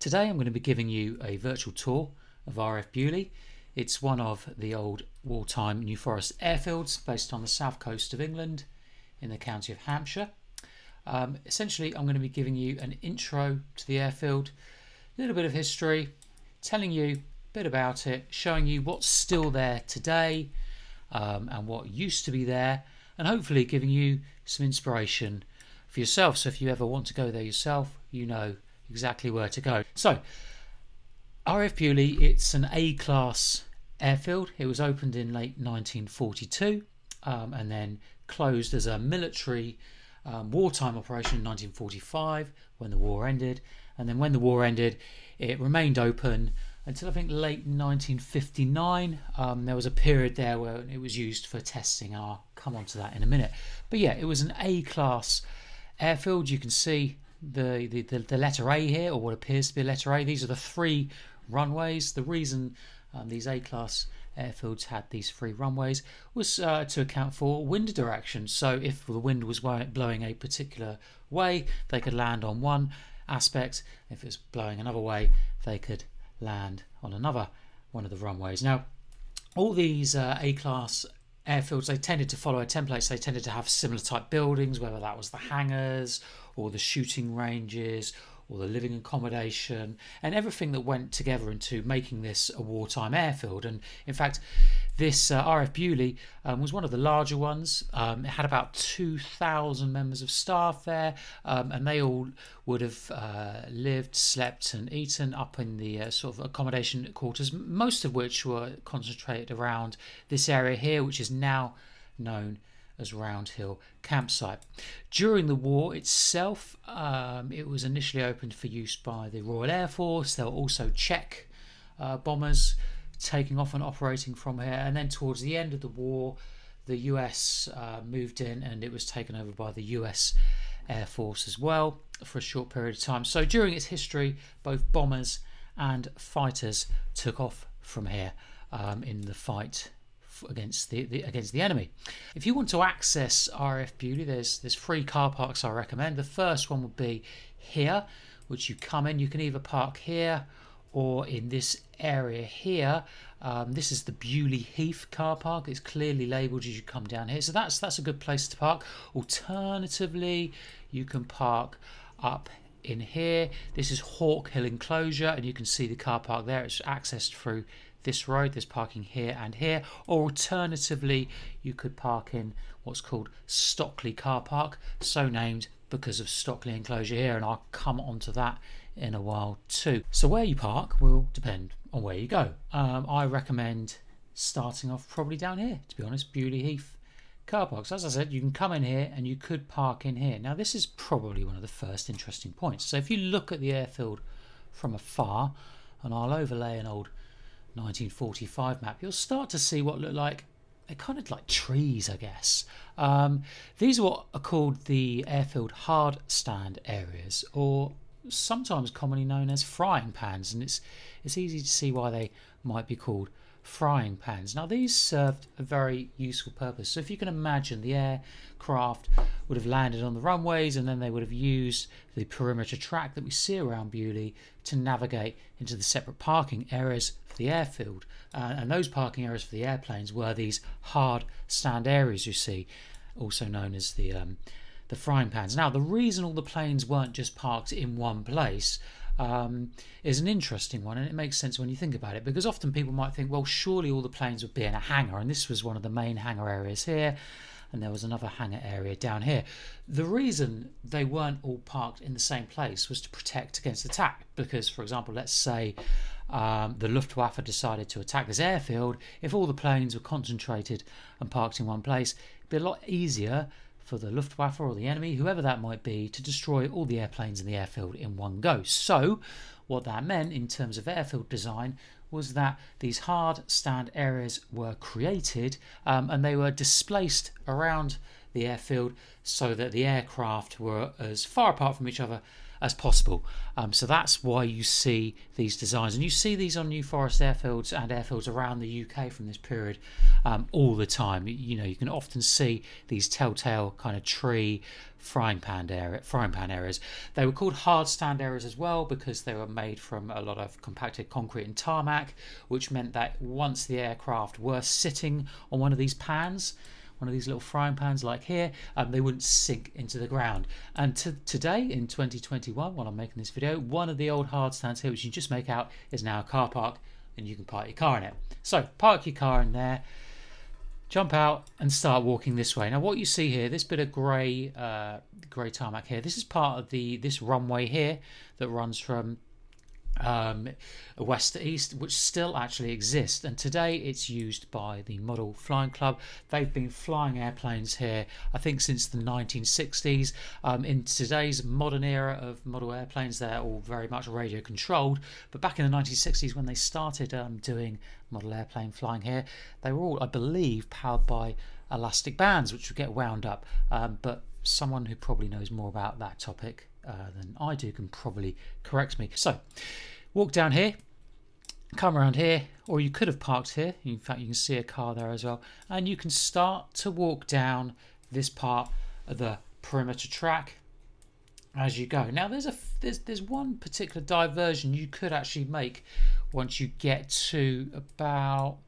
Today I'm going to be giving you a virtual tour of RAF Beaulieu. It's one of the old wartime New Forest airfields based on the south coast of England in the county of Hampshire. Um, essentially, I'm going to be giving you an intro to the airfield, a little bit of history, telling you a bit about it, showing you what's still there today um, and what used to be there, and hopefully giving you some inspiration for yourself. So if you ever want to go there yourself, you know exactly where to go. So, RAF Beaulieu, it's an A class airfield. It was opened in late 1942 um, and then closed as a military um, wartime operation in 1945 when the war ended. And then when the war ended, it remained open until I think late 1959. Um, there was a period there where it was used for testing. I'll come on to that in a minute. But yeah, it was an A class airfield. You can see the, the, the, letter A here, or what appears to be a letter A. These are the three runways. The reason um, these A class airfields had these three runways was uh, to account for wind direction. So if the wind was blowing a particular way, they could land on one aspect. If it was blowing another way, they could land on another one of the runways. Now, all these uh, A class airfields they tended to follow a template so they tended to have similar type buildings whether that was the hangars or the shooting ranges or the living accommodation and everything that went together into making this a wartime airfield. And in fact, this uh, RAF Beaulieu um, was one of the larger ones. Um, it had about 2,000 members of staff there, um, and they all would have uh, lived, slept, and eaten up in the uh, sort of accommodation quarters, most of which were concentrated around this area here, which is now known as Round Hill campsite. During the war itself, um, it was initially opened for use by the Royal Air Force. There were also Czech uh, bombers taking off and operating from here. And then towards the end of the war, the US uh, moved in and it was taken over by the US Air Force as well for a short period of time. So during its history, both bombers and fighters took off from here um, in the fight against the, the, against the enemy. If you want to access RF Beaulieu, there's there's three car parks I recommend. The first one would be here, which you come in. You can either park here or in this area here. Um, this is the Beaulieu Heath car park. It's clearly labelled as you come down here, so that's that's a good place to park. Alternatively, you can park up in here. This is Hawk Hill enclosure, and you can see the car park there. It's accessed through this road. There's parking here and here. Or alternatively, you could park in what's called Stockley Car Park, so named because of Stockley enclosure here, and I'll come onto that in a while too. So where you park will depend on where you go. Um, I recommend starting off probably down here, to be honest, Beaulieu Heath car parks. As I said, you can come in here and you could park in here. Now this is probably one of the first interesting points. So if you look at the airfield from afar, and I'll overlay an old 1945 map, you'll start to see what look like they're kind of like trees, I guess. Um, these are what are called the airfield hard stand areas, or sometimes commonly known as frying pans, and it's it's easy to see why they might be called frying pans. Now these served a very useful purpose. So if you can imagine the aircraft would have landed on the runways and then they would have used the perimeter track that we see around Beaulieu to navigate into the separate parking areas for the airfield. Uh, and those parking areas for the airplanes were these hard stand areas you see, also known as the um, the frying pans. Now the reason all the planes weren't just parked in one place um, is an interesting one, and it makes sense when you think about it because often people might think, well, surely all the planes would be in a hangar, and this was one of the main hangar areas here, and there was another hangar area down here. The reason they weren't all parked in the same place was to protect against attack because, for example, let's say um, the Luftwaffe decided to attack this airfield, if all the planes were concentrated and parked in one place, it'd be a lot easier for the Luftwaffe or the enemy, whoever that might be, to destroy all the airplanes in the airfield in one go. So, what that meant in terms of airfield design was that these hard stand areas were created um, and they were displaced around the airfield so that the aircraft were as far apart from each other as possible. Um, so that's why you see these designs, and you see these on New Forest airfields and airfields around the UK from this period um, all the time. You know, you can often see these telltale kind of tree frying pan area, frying pan areas. They were called hard stand areas as well because they were made from a lot of compacted concrete and tarmac, which meant that once the aircraft were sitting on one of these pans, one of these little frying pans like here, um, they wouldn't sink into the ground. And to, today, in 2021, while I'm making this video, one of the old hard stands here, which you just make out, is now a car park, and you can park your car in it. So park your car in there, jump out, and start walking this way. Now, what you see here, this bit of grey, uh, grey tarmac here, this is part of the this runway here that runs from um, west to east, which still actually exists. And today it's used by the Model Flying Club. They've been flying airplanes here, I think, since the 1960s. Um, in today's modern era of model airplanes, they're all very much radio controlled. But back in the 1960s, when they started um, doing model airplane flying here, they were all, I believe, powered by elastic bands, which would get wound up. Um, but someone who probably knows more about that topic uh, than I do can probably correct me. So, walk down here, come around here, or you could have parked here. In fact, you can see a car there as well. And you can start to walk down this part of the perimeter track as you go. Now, there's a there's there's one particular diversion you could actually make once you get to about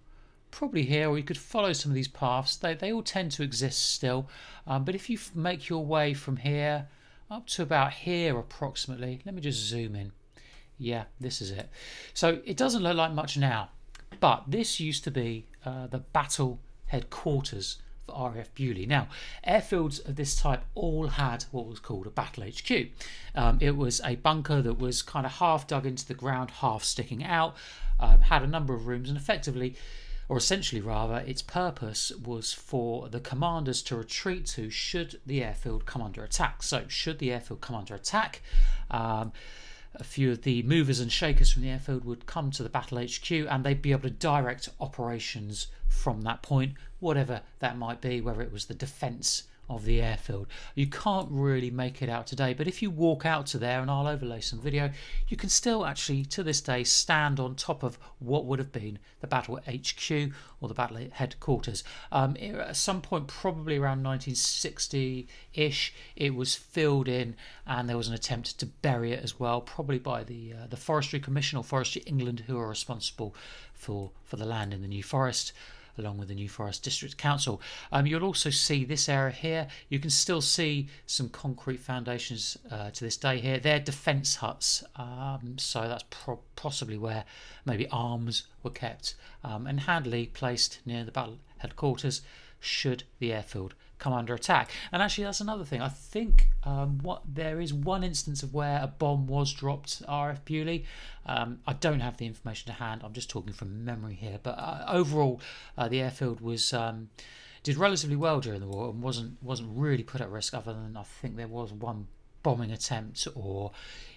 probably here, or you could follow some of these paths. They they all tend to exist still, um, but if you make your way from here up to about here approximately. Let me just zoom in. Yeah, this is it. So it doesn't look like much now, but this used to be uh, the battle headquarters for RAF Beaulieu. Now, airfields of this type all had what was called a battle HQ. Um, it was a bunker that was kind of half dug into the ground, half sticking out, um, had a number of rooms, and effectively or essentially rather, its purpose was for the commanders to retreat to should the airfield come under attack. So, should the airfield come under attack, um, a few of the movers and shakers from the airfield would come to the battle HQ and they'd be able to direct operations from that point, whatever that might be, whether it was the defence of the airfield. You can't really make it out today, but if you walk out to there, and I'll overlay some video, you can still actually, to this day, stand on top of what would have been the battle HQ or the battle headquarters. Um, at some point, probably around 1960-ish, it was filled in, and there was an attempt to bury it as well, probably by the uh, the Forestry Commission or Forestry England, who are responsible for for the land in the New Forest along with the New Forest District Council. Um, you'll also see this area here. You can still see some concrete foundations uh, to this day here. They're defence huts, um, so that's possibly where maybe arms were kept um, and handily placed near the battle headquarters should the airfield come under attack. And actually, that's another thing. I think um, what there is one instance of where a bomb was dropped RF Beaulieu. Um, I don't have the information to hand. I'm just talking from memory here. But uh, overall, uh, the airfield was um, did relatively well during the war and wasn't wasn't really put at risk. Other than I think there was one bombing attempt or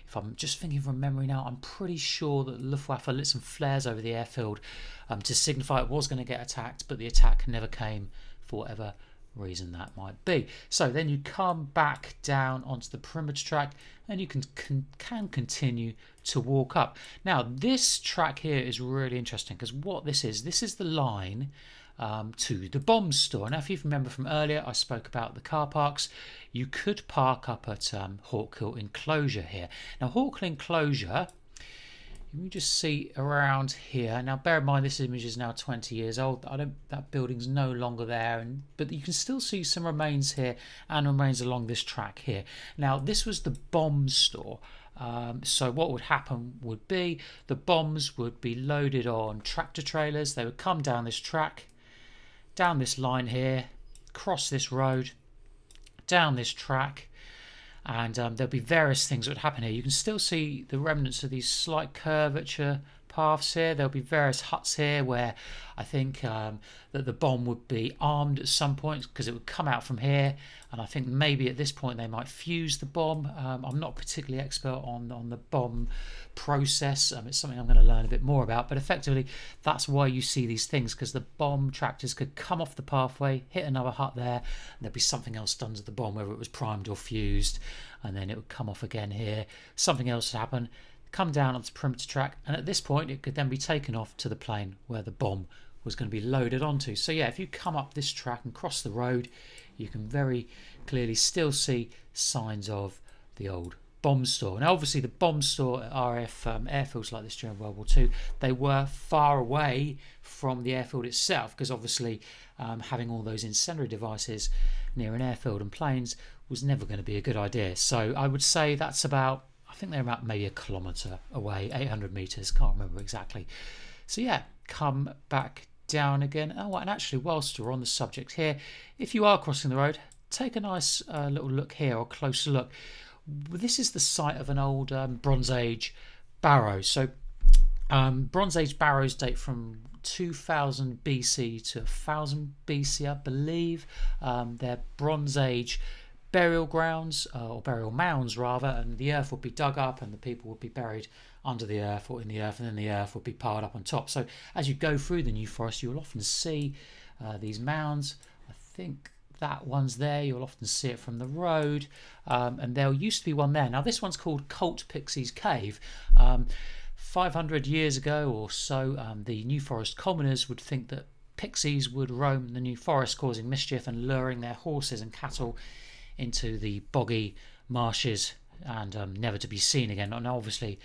if I'm just thinking from memory now, I'm pretty sure that Luftwaffe lit some flares over the airfield um, to signify it was going to get attacked, but the attack never came for whatever reason that might be. So then you come back down onto the perimeter track and you can, can, can continue to walk up. Now this track here is really interesting because what this is, this is the line um, to the bomb store. Now if you remember from earlier I spoke about the car parks. You could park up at um, Hawkhill Enclosure here. Now Hawkhill Enclosure you just see around here. Now, bear in mind this image is now 20 years old. I don't. That building's no longer there, and but you can still see some remains here and remains along this track here. Now, this was the bomb store. Um, so what would happen would be the bombs would be loaded on tractor trailers. They would come down this track, down this line here, cross this road, down this track, and um, there'll be various things that would happen here. You can still see the remnants of these slight curvature paths here. There'll be various huts here where I think um, that the bomb would be armed at some point because it would come out from here. And I think maybe at this point they might fuse the bomb. Um, I'm not particularly expert on, on the bomb process. Um, it's something I'm going to learn a bit more about. But effectively, that's why you see these things because the bomb tractors could come off the pathway, hit another hut there, and there'd be something else done to the bomb, whether it was primed or fused, and then it would come off again here. Something else would happen, come down onto the perimeter track, and at this point, it could then be taken off to the plane where the bomb was going to be loaded onto. So yeah, if you come up this track and cross the road, you can very clearly still see signs of the old bomb store. Now, obviously, the bomb store at RAF um, airfields like this during World War II, they were far away from the airfield itself because obviously um, having all those incendiary devices near an airfield and planes was never going to be a good idea. So I would say that's about, I think they're about maybe a kilometre away, 800 metres, can't remember exactly. So yeah, come back down again. Oh, and actually, whilst we're on the subject here, if you are crossing the road, take a nice uh, little look here or closer look this is the site of an old um, Bronze Age barrow. So um, Bronze Age barrows date from 2000 BC to 1000 BC, I believe. Um, they're Bronze Age burial grounds uh, or burial mounds rather, and the earth would be dug up and the people would be buried under the earth or in the earth, and then the earth would be piled up on top. So as you go through the New Forest, you will often see uh, these mounds. I think that one's there. You'll often see it from the road. Um, and there used to be one there. Now, this one's called Colt Pixies Cave. Um, 500 years ago or so, um, the New Forest commoners would think that pixies would roam the New Forest, causing mischief and luring their horses and cattle into the boggy marshes and um, never to be seen again. And obviously,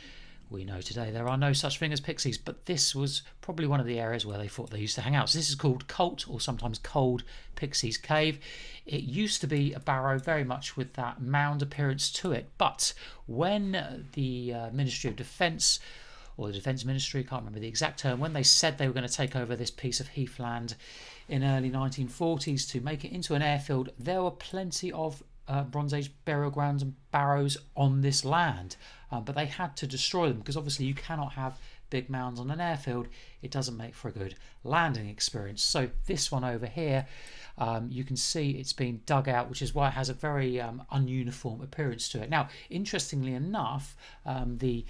we know today there are no such thing as pixies, but this was probably one of the areas where they thought they used to hang out. So this is called Colt or sometimes Cold Pixies Cave. It used to be a barrow very much with that mound appearance to it, but when the uh, Ministry of Defence or the Defence Ministry, can't remember the exact term, when they said they were going to take over this piece of heathland in early 1940s to make it into an airfield, there were plenty of uh, Bronze Age burial grounds and barrows on this land, uh, but they had to destroy them because obviously you cannot have big mounds on an airfield. It doesn't make for a good landing experience. So this one over here, um, you can see it's been dug out, which is why it has a very um, ununiform appearance to it. Now, interestingly enough, um, the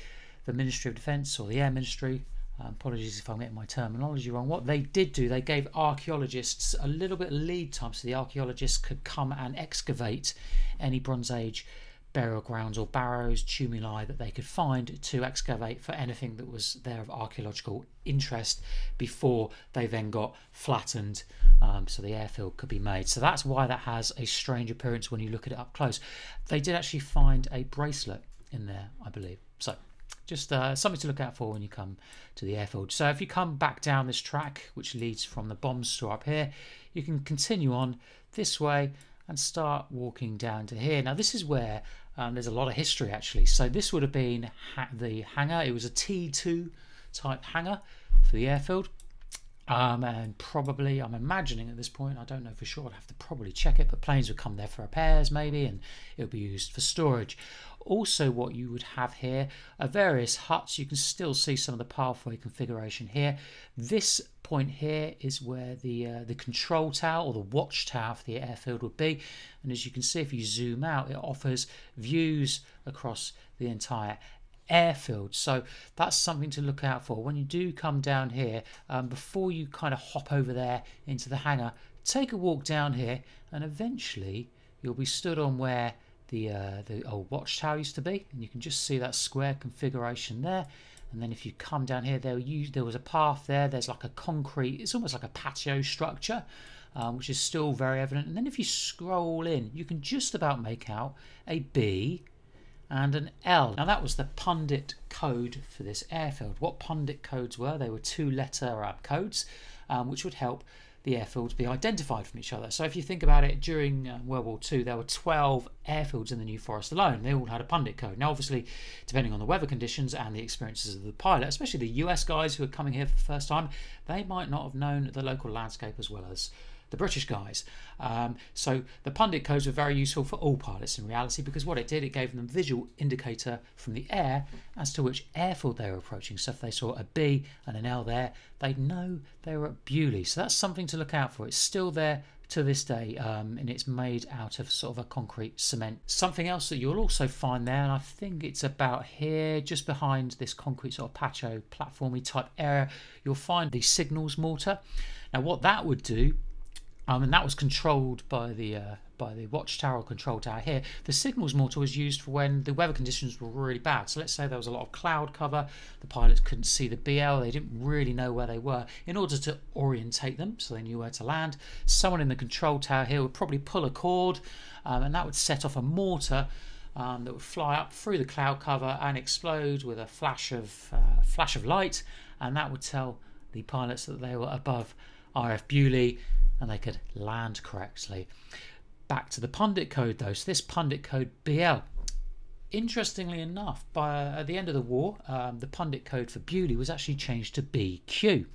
the Ministry of Defence or the Air Ministry apologies if I'm getting my terminology wrong. What they did do, they gave archaeologists a little bit of lead time so the archaeologists could come and excavate any Bronze Age burial grounds or barrows, tumuli that they could find to excavate for anything that was there of archaeological interest before they then got flattened um, so the airfield could be made. So that's why that has a strange appearance when you look at it up close. They did actually find a bracelet in there, I believe. So just uh, something to look out for when you come to the airfield. So if you come back down this track, which leads from the bomb store up here, you can continue on this way and start walking down to here. Now this is where um, there's a lot of history actually. So this would have been ha the hangar. It was a T2 type hangar for the airfield. Um, and probably, I'm imagining at this point, I don't know for sure, I'd have to probably check it, but planes would come there for repairs maybe, and it would be used for storage. Also, what you would have here are various huts. You can still see some of the pathway configuration here. This point here is where the uh, the control tower or the watch tower for the airfield would be. And as you can see, if you zoom out, it offers views across the entire airfield. So that's something to look out for. When you do come down here, um, before you kind of hop over there into the hangar, take a walk down here and eventually you'll be stood on where the uh, the old watchtower used to be and you can just see that square configuration there and then if you come down here there, there was a path there there's like a concrete it's almost like a patio structure um, which is still very evident and then if you scroll in you can just about make out a B and an L. Now that was the pundit code for this airfield. What pundit codes were? They were two letter codes um, which would help the airfields be identified from each other. So if you think about it, during uh, World War II, there were 12 airfields in the New Forest alone. They all had a pundit code. Now, obviously, depending on the weather conditions and the experiences of the pilot, especially the US guys who are coming here for the first time, they might not have known the local landscape as well as the British guys. Um, so the pundit codes were very useful for all pilots in reality because what it did, it gave them visual indicator from the air as to which airfield they were approaching. So if they saw a B and an L there, they'd know they were at Beaulieu. So that's something to look out for. It's still there to this day, um, and it's made out of sort of a concrete cement. Something else that you'll also find there, and I think it's about here, just behind this concrete sort of patio platformy type area, you'll find the signals mortar. Now, what that would do um, and that was controlled by the uh, by the watchtower or control tower here. The signals mortar was used for when the weather conditions were really bad. So let's say there was a lot of cloud cover, the pilots couldn't see the BL, they didn't really know where they were. In order to orientate them, so they knew where to land, someone in the control tower here would probably pull a cord, um, and that would set off a mortar. Um, that would fly up through the cloud cover and explode with a flash of uh, flash of light, and that would tell the pilots that they were above RF Beaulieu and they could land correctly. Back to the pundit code though. So this pundit code BL. Interestingly enough, by at the end of the war, um, the pundit code for Beaulieu was actually changed to BQ.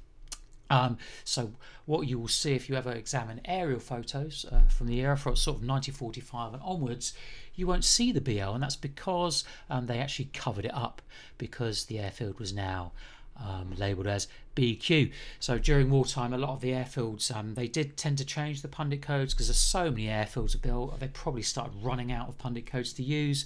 Um, so what you will see if you ever examine aerial photos uh, from the era for sort of 1945 and onwards, you won't see the BL, and that's because um, they actually covered it up because the airfield was now um, labelled as BQ. So during wartime, a lot of the airfields um, they did tend to change the pundit codes because there's so many airfields built. They probably started running out of pundit codes to use.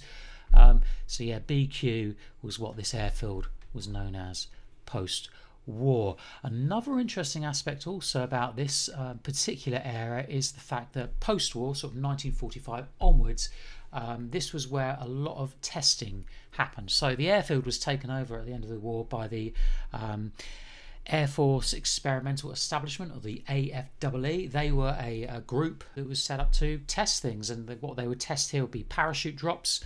Um, so yeah, BQ was what this airfield was known as post war. Another interesting aspect also about this uh, particular era is the fact that post war, sort of 1945 onwards, um, this was where a lot of testing happened. So the airfield was taken over at the end of the war by the um, Air Force Experimental Establishment, or the AFEE. They were a, a, group that was set up to test things, and the, what they would test here would be parachute drops.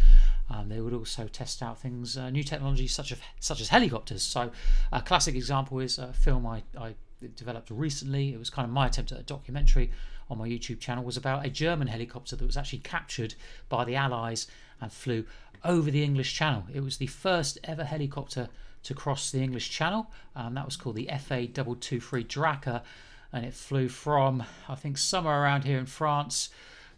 Um, they would also test out things, uh, new technologies such as such as helicopters. So, a classic example is a film I, I developed recently. It was kind of my attempt at a documentary on my YouTube channel was about a German helicopter that was actually captured by the Allies and flew over the English Channel. It was the first ever helicopter to cross the English Channel. Um, that was called the FA 223 Drache, and it flew from, I think, somewhere around here in France,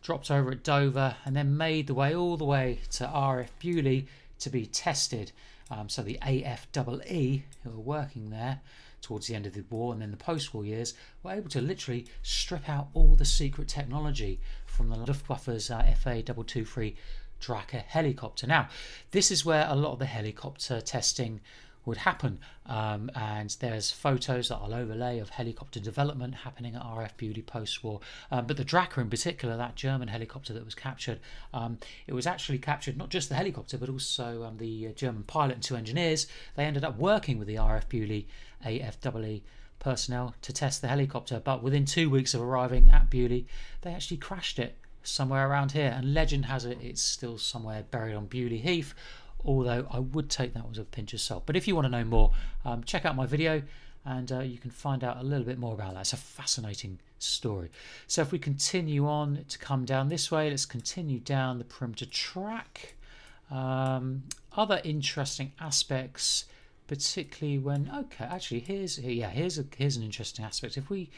dropped over at Dover, and then made the way all the way to RF Beaulieu to be tested. Um, so the AFEE, who were working there, towards the end of the war and then the post-war years we were able to literally strip out all the secret technology from the Luftwaffe's uh, FA223 Drache helicopter. Now, this is where a lot of the helicopter testing would happen. Um, and there's photos that I'll overlay of helicopter development happening at RF Beaulieu post-war. Um, but the Drache in particular, that German helicopter that was captured, um, it was actually captured not just the helicopter, but also um, the uh, German pilot and two engineers. They ended up working with the RF Beaulieu AFEE personnel to test the helicopter. But within two weeks of arriving at Beaulieu, they actually crashed it somewhere around here. And legend has it it's still somewhere buried on Beaulieu Heath although I would take that with a pinch of salt. But if you want to know more, um, check out my video and uh, you can find out a little bit more about that. It's a fascinating story. So if we continue on to come down this way, let's continue down the perimeter track. Um, other interesting aspects, particularly when okay, actually here's yeah here's a here's an interesting aspect. If we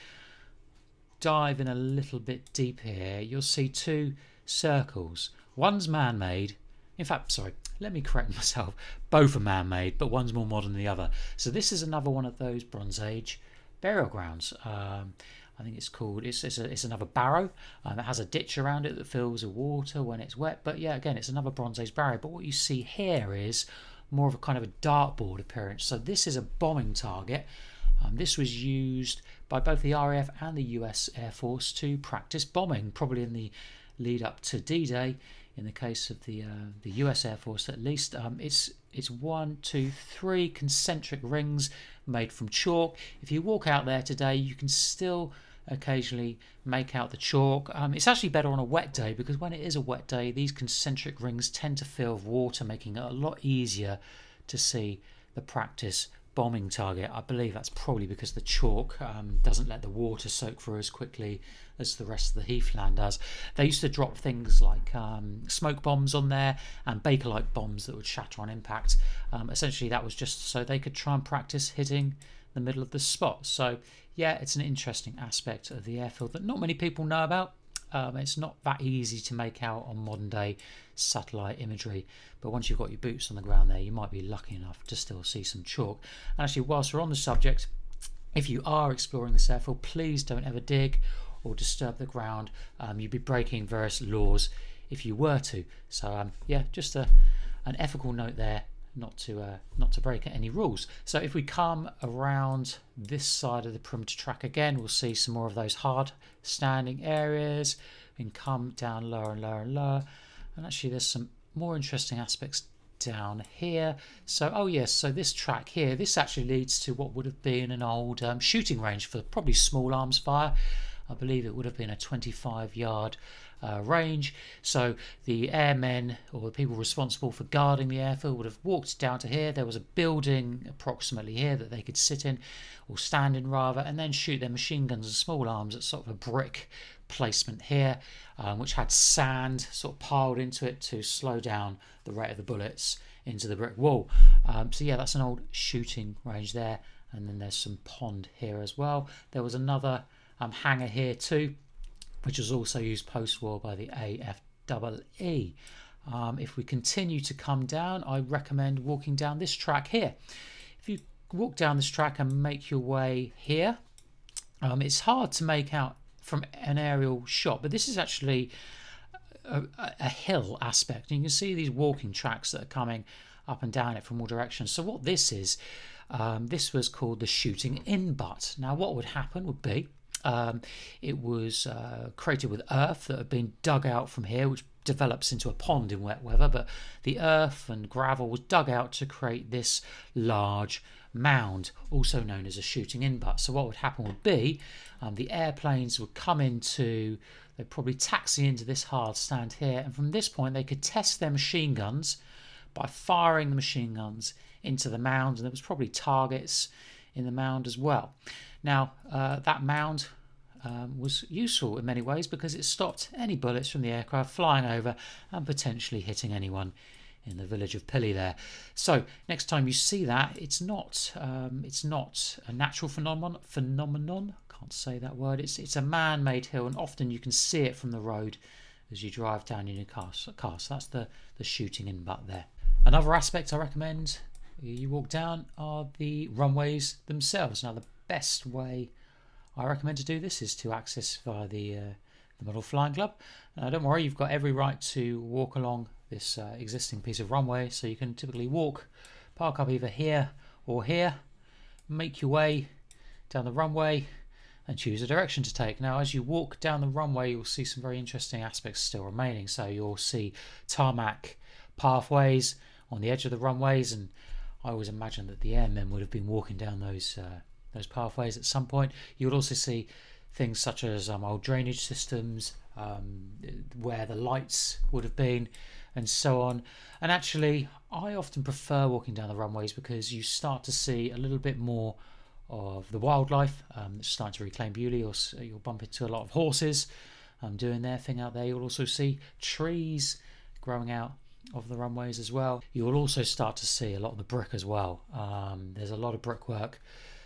dive in a little bit deep here, you'll see two circles. One's man-made. In fact, sorry, let me correct myself. Both are man-made, but one's more modern than the other. So this is another one of those Bronze Age burial grounds. Um, I think it's called. It's it's, a, it's another barrow um, that has a ditch around it that fills with water when it's wet. But yeah, again, it's another Bronze Age barrow. But what you see here is more of a kind of a dartboard appearance. So this is a bombing target. Um, this was used by both the RAF and the US Air Force to practice bombing, probably in the lead up to D-Day in the case of the uh, the U.S. Air Force, at least, um, it's it's one, two, three concentric rings made from chalk. If you walk out there today, you can still occasionally make out the chalk. Um, it's actually better on a wet day because when it is a wet day, these concentric rings tend to fill with water, making it a lot easier to see the practice bombing target. I believe that's probably because the chalk um, doesn't let the water soak through as quickly as the rest of the heathland does. They used to drop things like um, smoke bombs on there and Bakelite bombs that would shatter on impact. Um, essentially, that was just so they could try and practice hitting the middle of the spot. So, yeah, it's an interesting aspect of the airfield that not many people know about. Um, it's not that easy to make out on modern day satellite imagery, but once you've got your boots on the ground there, you might be lucky enough to still see some chalk. And actually, whilst we're on the subject, if you are exploring this airfield, please don't ever dig or disturb the ground. Um, you'd be breaking various laws if you were to. So um, yeah, just a, an ethical note there, not to uh, not to break any rules. So if we come around this side of the perimeter track again, we'll see some more of those hard standing areas. We can come down lower and lower and lower, and actually there's some more interesting aspects down here. So, oh yes, so this track here, this actually leads to what would have been an old um, shooting range for probably small arms fire. I believe it would have been a 25 yard uh, range. So the airmen or the people responsible for guarding the airfield would have walked down to here. There was a building approximately here that they could sit in or stand in rather, and then shoot their machine guns and small arms at sort of a brick placement here, um, which had sand sort of piled into it to slow down the rate of the bullets into the brick wall. Um, so yeah, that's an old shooting range there. And then there's some pond here as well. There was another um, hangar here too, which was also used post-war by the AFEE. Um, if we continue to come down, I recommend walking down this track here. If you walk down this track and make your way here, um, it's hard to make out from an aerial shot, but this is actually a, a, hill aspect. And you can see these walking tracks that are coming up and down it from all directions. So what this is, um, this was called the shooting in butt. Now what would happen would be um, it was uh, created with earth that had been dug out from here, which develops into a pond in wet weather. But the earth and gravel was dug out to create this large mound, also known as a shooting in butt. So what would happen would be um, the airplanes would come into, they'd probably taxi into this hard stand here, and from this point they could test their machine guns by firing the machine guns into the mound, and there was probably targets in the mound as well. Now, uh, that mound um, was useful in many ways because it stopped any bullets from the aircraft flying over and potentially hitting anyone in the village of Pilley there. So next time you see that, it's not um, it's not a natural phenomenon. Phenomenon can't say that word. It's it's a man-made hill, and often you can see it from the road as you drive down in your car. car. So that's the the shooting in butt there. Another aspect I recommend you walk down are the runways themselves. Now the best way I recommend to do this is to access via the uh, the Model Flying Club. Uh, don't worry, you've got every right to walk along this uh, existing piece of runway, so you can typically walk, park up either here or here, make your way down the runway, and choose a direction to take. Now, as you walk down the runway, you'll see some very interesting aspects still remaining. So you'll see tarmac pathways on the edge of the runways, and I always imagine that the airmen would have been walking down those uh, those pathways at some point. You would also see things such as um, old drainage systems, um, where the lights would have been, and so on. And actually, I often prefer walking down the runways because you start to see a little bit more of the wildlife um, that's starting to reclaim Beaulieu. You'll, you'll bump into a lot of horses um, doing their thing out there. You'll also see trees growing out of the runways as well. You will also start to see a lot of the brick as well. Um, there's a lot of brickwork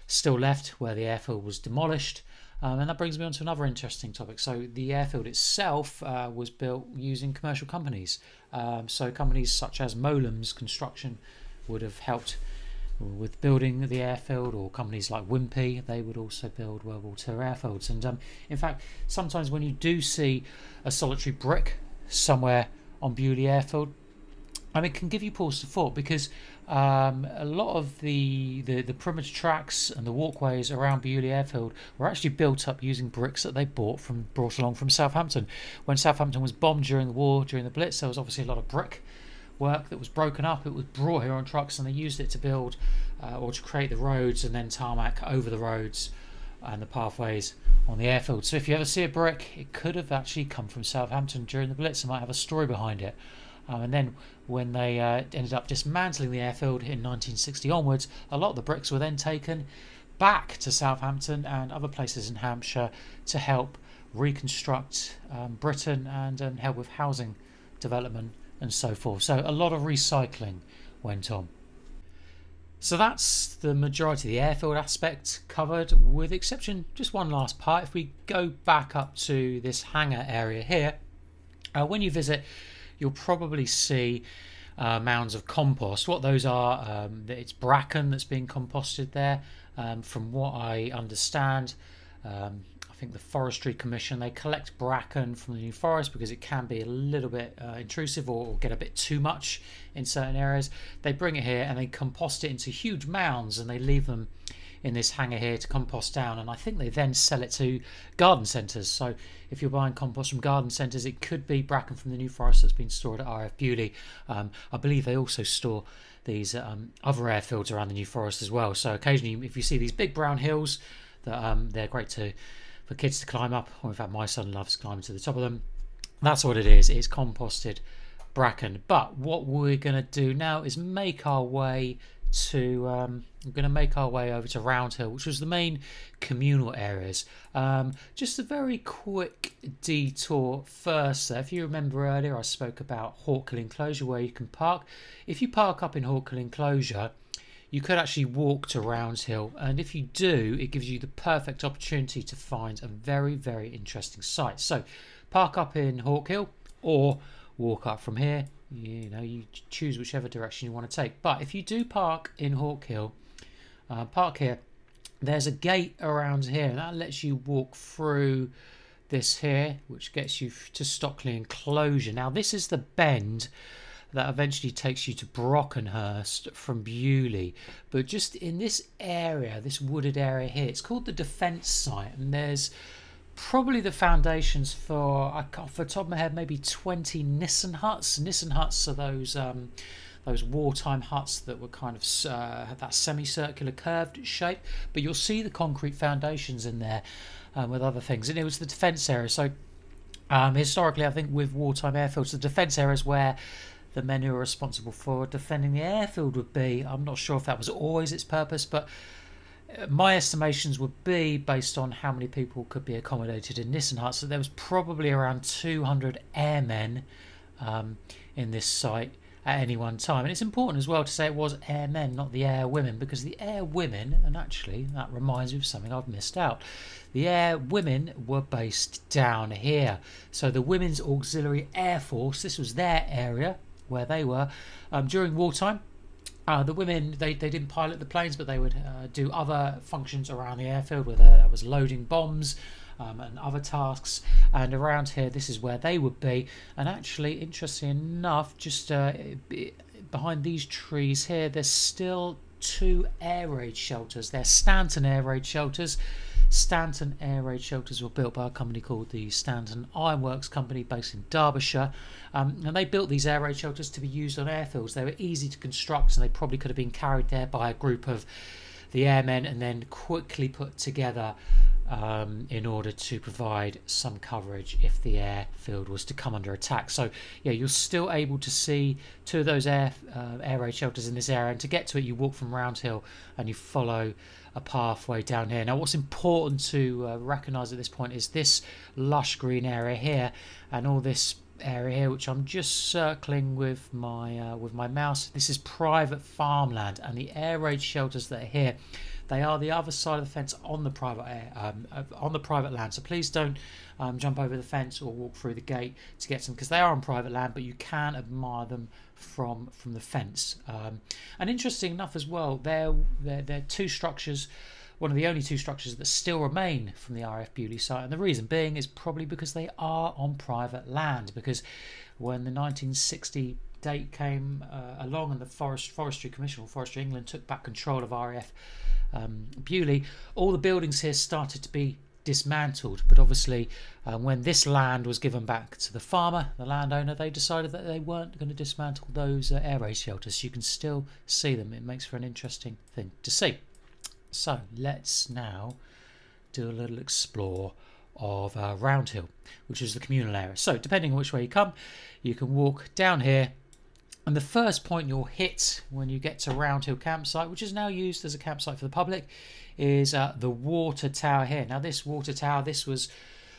still left where the airfield was demolished. Um, and that brings me on to another interesting topic. So, the airfield itself uh, was built using commercial companies. Um, so, companies such as Mowlems Construction would have helped with building the airfield, or companies like Wimpey, they would also build World War II airfields. And um, in fact, sometimes when you do see a solitary brick somewhere on Beaulieu Airfield, I mean, it can give you pause for thought because um, a lot of the, the, the perimeter tracks and the walkways around Beaulieu Airfield were actually built up using bricks that they bought from brought along from Southampton. When Southampton was bombed during the war, during the Blitz, there was obviously a lot of brick work that was broken up. It was brought here on trucks, and they used it to build uh, or to create the roads and then tarmac over the roads and the pathways on the airfield. So if you ever see a brick, it could have actually come from Southampton during the Blitz. It might have a story behind it. Um, and then when they uh, ended up dismantling the airfield in 1960 onwards, a lot of the bricks were then taken back to Southampton and other places in Hampshire to help reconstruct um, Britain and, and help with housing development and so forth. So a lot of recycling went on. So that's the majority of the airfield aspect covered, with exception just one last part. If we go back up to this hangar area here, uh, when you visit, you'll probably see uh, mounds of compost. What those are, um, it's bracken that's being composted there. Um, from what I understand, um, I think the Forestry Commission they collect bracken from the New Forest because it can be a little bit uh, intrusive or, or, get a bit too much in certain areas. They bring it here and they compost it into huge mounds and they leave them in this hangar here to compost down. And I think they then sell it to garden centres. So if you're buying compost from garden centres, it could be bracken from the New Forest that's been stored at RF Beaulieu. Um, I believe they also store these um, other airfields around the New Forest as well. So occasionally, if you see these big brown hills, that um, they're great to for kids to climb up. Or in fact, my son loves climbing to the top of them. That's what it is. It's composted bracken. But what we're going to do now is make our way to um, we're going to make our way over to Roundhill, which was the main communal areas. Um, just a very quick detour first. If you remember earlier, I spoke about Hawkhill Enclosure where you can park. If you park up in Hawkhill Enclosure, you could actually walk to Roundhill, and if you do, it gives you the perfect opportunity to find a very, very interesting site. So, park up in Hawkhill or walk up from here. You know, you choose whichever direction you want to take. But if you do park in Hawkhill, uh, park here. There's a gate around here, and that lets you walk through this here, which gets you to Stockley Enclosure. Now, this is the bend that eventually takes you to Brockenhurst from Beaulieu. But just in this area, this wooded area here, it's called the defence site, and there's probably the foundations for can't, for top of my head maybe 20 Nissen huts. Nissen huts are those um, those wartime huts that were kind of uh, have that semicircular curved shape, but you'll see the concrete foundations in there um, with other things, and it was the defence area. So um, historically, I think with wartime airfields, the defence areas where the men who are responsible for defending the airfield would be. I'm not sure if that was always its purpose, but my estimations would be based on how many people could be accommodated in Nissen Hut. So there was probably around 200 airmen um, in this site at any one time. And it's important as well to say it was airmen, not the air women, because the air women, and actually that reminds me of something I've missed out. The air women were based down here. So the Women's Auxiliary Air Force, this was their area, where they were um, during wartime. Uh, the women they, they didn't pilot the planes, but they would uh, do other functions around the airfield, whether that was loading bombs um, and other tasks. And around here, this is where they would be. And actually, interesting enough, just uh, behind these trees here, there's still two air raid shelters. They're Stanton air raid shelters. Stanton air raid shelters were built by a company called the Stanton Ironworks Company based in Derbyshire. Um, and they built these air raid shelters to be used on airfields. They were easy to construct and they probably could have been carried there by a group of the airmen and then quickly put together um, in order to provide some coverage if the airfield was to come under attack. So yeah, you're still able to see two of those air uh, air raid shelters in this area, and to get to it, you walk from Roundhill and you follow a pathway down here. Now, what's important to uh, recognise at this point is this lush green area here, and all this area here, which I'm just circling with my uh, with my mouse. This is private farmland, and the air raid shelters that are here they are the other side of the fence on the private air, um, on the private land. So please don't um, jump over the fence or walk through the gate to get them because they are on private land, but you can admire them from from the fence. Um, and interesting enough as well, they're, they're, they're two structures one of the only two structures that still remain from the RF Beaulieu site. And the reason being is probably because they are on private land. Because when the 1960 date came uh, along and the Forest Forestry Commission or Forestry England took back control of RF um, Beaulieu, all the buildings here started to be dismantled. But obviously, um, when this land was given back to the farmer, the landowner, they decided that they weren't going to dismantle those uh, air raid shelters. You can still see them. It makes for an interesting thing to see. So let's now do a little explore of uh, Roundhill, which is the communal area. So depending on which way you come, you can walk down here and the first point you'll hit when you get to Roundhill campsite, which is now used as a campsite for the public, is uh, the water tower here. Now, this water tower, this was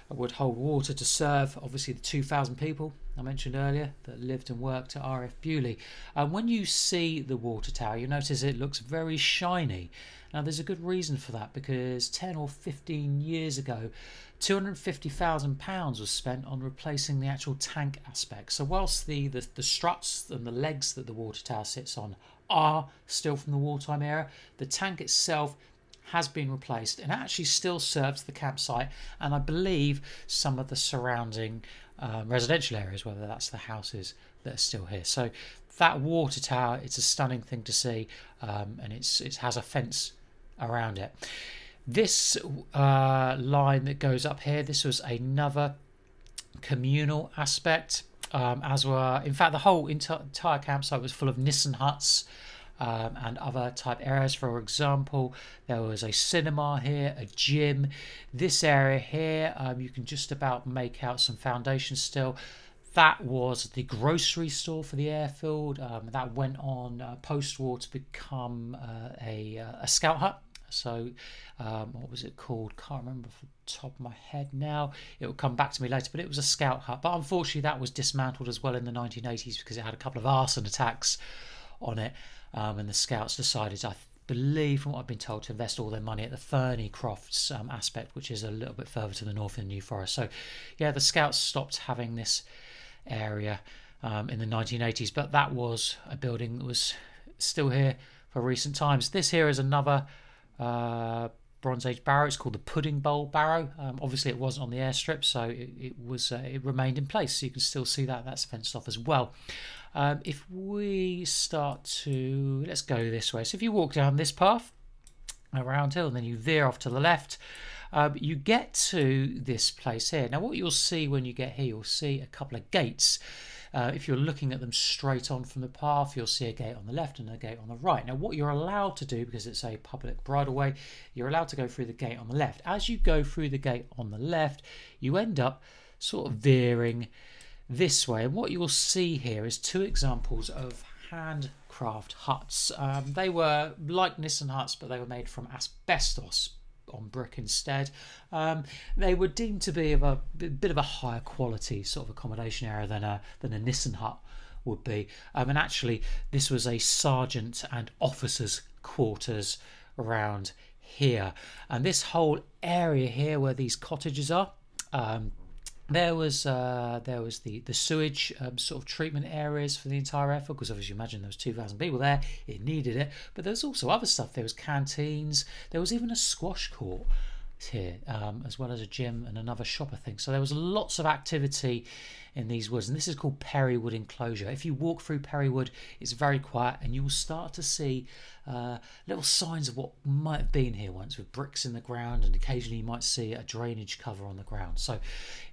would hold water to serve obviously the 2,000 people I mentioned earlier that lived and worked at RF Beaulieu. And when you see the water tower, you notice it looks very shiny. Now, there's a good reason for that because 10 or 15 years ago, £250,000 was spent on replacing the actual tank aspect. So, whilst the, the, the struts and the legs that the water tower sits on are still from the wartime era, the tank itself has been replaced and actually still serves the campsite and I believe some of the surrounding um, residential areas, whether that's the houses that are still here. So that water tower, it's a stunning thing to see, um, and it's it has a fence around it. This uh, line that goes up here, this was another communal aspect, um, as were in fact the whole entire campsite was full of Nissen huts um, and other type areas. For example, there was a cinema here, a gym. This area here, um, you can just about make out some foundations still. That was the grocery store for the airfield. Um, that went on uh, post-war to become uh, a, uh, a scout hut. So, um, what was it called? Can't remember off the top of my head now. It will come back to me later, but it was a scout hut. But unfortunately, that was dismantled as well in the 1980s because it had a couple of arson attacks on it um, and the Scouts decided, I believe, from what I've been told, to invest all their money at the Ferny Crofts um, aspect, which is a little bit further to the north in the New Forest. So, yeah, the Scouts stopped having this area um, in the 1980s, but that was a building that was still here for recent times. This here is another uh, Bronze Age barrow. It's called the Pudding Bowl Barrow. Um, obviously, it wasn't on the airstrip, so it, it was uh, it remained in place. So you can still see that that's fenced off as well. Um, if we start to, let's go this way. So if you walk down this path around hill and then you veer off to the left, um, you get to this place here. Now what you'll see when you get here, you'll see a couple of gates. Uh, if you're looking at them straight on from the path, you'll see a gate on the left and a gate on the right. Now, what you're allowed to do, because it's a public bridleway, you're allowed to go through the gate on the left. As you go through the gate on the left, you end up sort of veering this way. And what you'll see here is two examples of handcraft huts. Um, they were like Nissen huts, but they were made from asbestos on brick instead. Um, they were deemed to be of a bit of a higher quality sort of accommodation area than a than a Nissen hut would be. Um, and actually, this was a sergeant and officers' quarters around here. And this whole area here where these cottages are. Um, there was uh, there was the the sewage um, sort of treatment areas for the entire effort because obviously you imagine there was 2,000 people there it needed it. But there was also other stuff. There was canteens. There was even a squash court here um, as well as a gym and another shop I think. So there was lots of activity in these woods and this is called Perrywood enclosure. If you walk through Perrywood it's very quiet and you will start to see uh, little signs of what might have been here once with bricks in the ground and occasionally you might see a drainage cover on the ground. So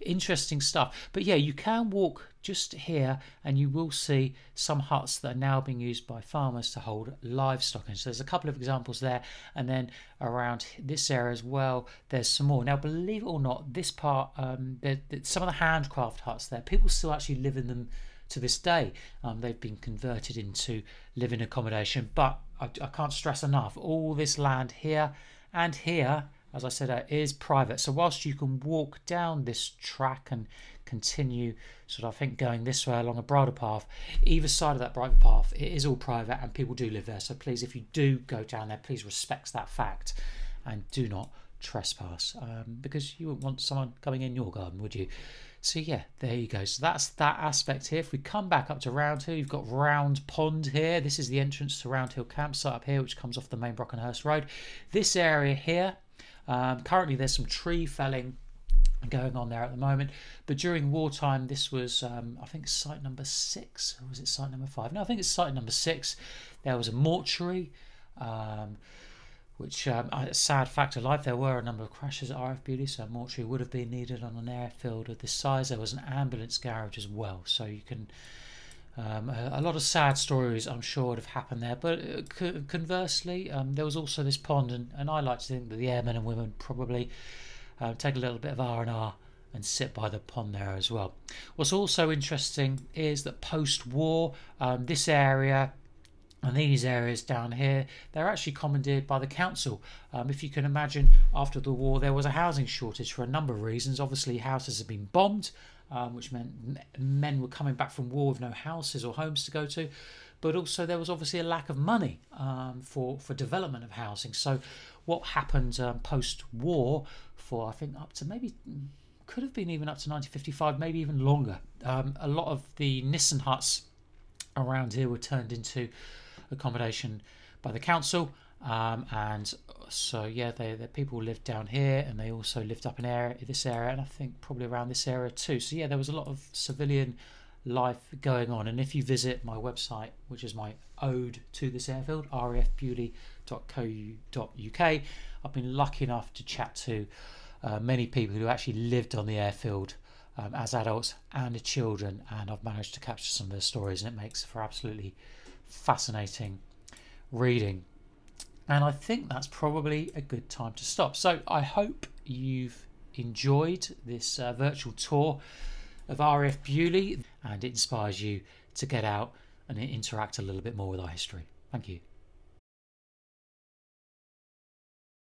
interesting stuff. But yeah you can walk just here and you will see some huts that are now being used by farmers to hold livestock and so there's a couple of examples there and then around this area as well there's some more. Now believe it or not this part um, some of the handcraft huts there people still actually live in them to this day. Um, they've been converted into living accommodation, but I, I, can't stress enough all this land here and here, as I said, uh, is private. So, whilst you can walk down this track and continue, sort of, I think, going this way along a bridle path, either side of that bridle path, it is all private and people do live there. So, please, if you do go down there, please respect that fact and do not trespass um, because you wouldn't want someone coming in your garden, would you? So yeah, there you go. So that's that aspect here. If we come back up to Round Hill, you've got Round Pond here. This is the entrance to Round Hill campsite up here, which comes off the main Brockenhurst Road. This area here, um, currently there's some tree felling going on there at the moment. But during wartime, this was, um, I think, site number six. Or was it site number five? No, I think it's site number six. There was a mortuary. Um, which um, a sad fact of life. There were a number of crashes at RAF Beaulieu, so a mortuary would have been needed on an airfield of this size. There was an ambulance garage as well, so you can. Um, a, a, lot of sad stories, I'm sure, would have happened there. But uh, conversely, um, there was also this pond, and, and I like to think that the airmen and women probably uh, take a little bit of R and R and sit by the pond there as well. What's also interesting is that post-war, um, this area And these areas down here, they're actually commandeered by the council. Um, if you can imagine, after the war, there was a housing shortage for a number of reasons. Obviously, houses had been bombed, um, which meant men were coming back from war with no houses or homes to go to. But also, there was obviously a lack of money um, for, for development of housing. So, what happened um, post war for, I think, up to maybe could have been even up to 1955, maybe even longer. Um, a lot of the Nissen huts around here were turned into accommodation by the council. Um, and so yeah, they, the people lived down here, and they also lived up in area, this area, and I think probably around this area too. So yeah, there was a lot of civilian life going on. And if you visit my website, which is my ode to this airfield, rafbeaulieu.co.uk, I've been lucky enough to chat to uh, many people who actually lived on the airfield um, as adults and children, and I've managed to capture some of their stories, and it makes for absolutely fascinating reading. And I think that's probably a good time to stop. So I hope you've enjoyed this uh, virtual tour of RAF Beaulieu and it inspires you to get out and interact a little bit more with our history. Thank you.